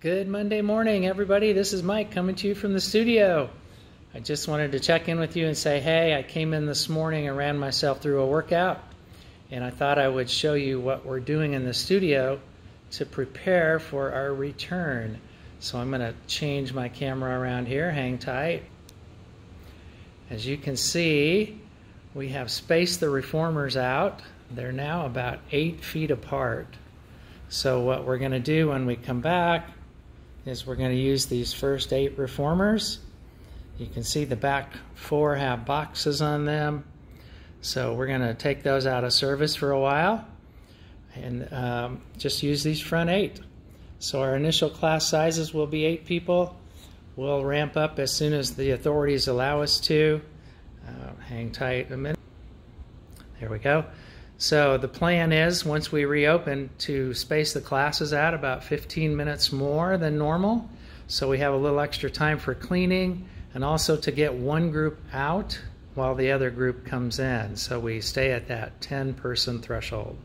Good Monday morning, everybody. This is Mike coming to you from the studio. I just wanted to check in with you and say, hey, I came in this morning and ran myself through a workout, and I thought I would show you what we're doing in the studio to prepare for our return. So I'm going to change my camera around here. Hang tight. As you can see, we have spaced the reformers out. They're now about eight feet apart. So what we're going to do when we come back is we're going to use these first eight reformers. You can see the back four have boxes on them. So we're going to take those out of service for a while and um, just use these front eight. So our initial class sizes will be eight people. We'll ramp up as soon as the authorities allow us to. Uh, hang tight a minute. There we go. So the plan is once we reopen to space the classes out about 15 minutes more than normal. So we have a little extra time for cleaning and also to get one group out while the other group comes in. So we stay at that 10 person threshold.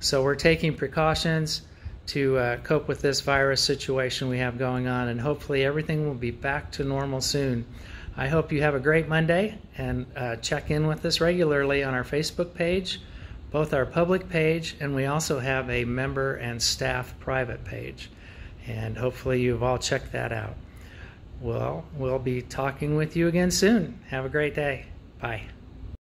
So we're taking precautions to uh, cope with this virus situation we have going on, and hopefully everything will be back to normal soon. I hope you have a great Monday and uh, check in with us regularly on our Facebook page both our public page and we also have a member and staff private page. And hopefully you've all checked that out. Well, we'll be talking with you again soon. Have a great day. Bye.